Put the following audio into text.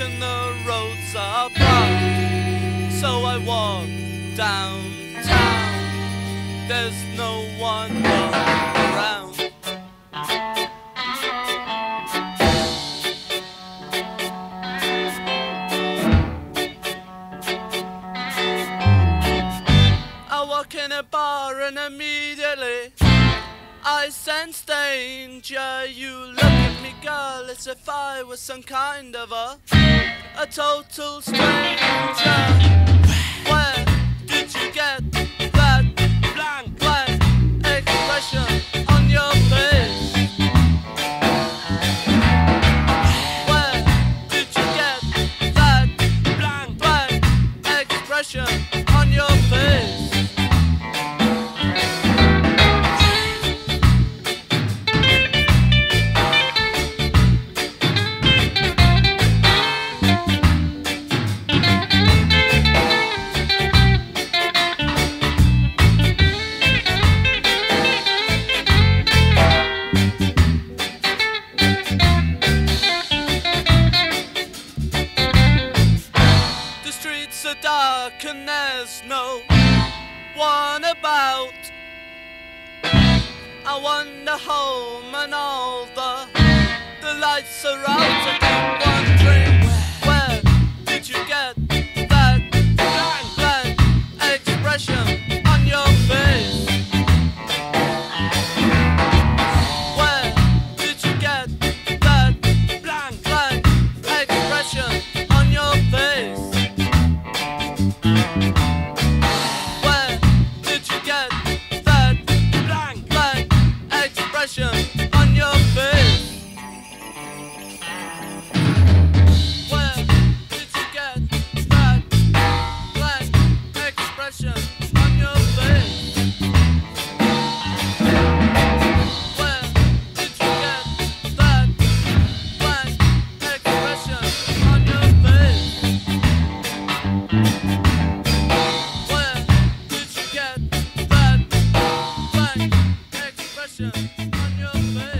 and the roads are blocked. So I walk downtown. There's no one around. I walk in a bar and immediately I sense danger. You me, girl, as if I was some kind of a a total stranger. Streets are dark and there's no one about. I wander home and all the the lights are out. Where expression on your face.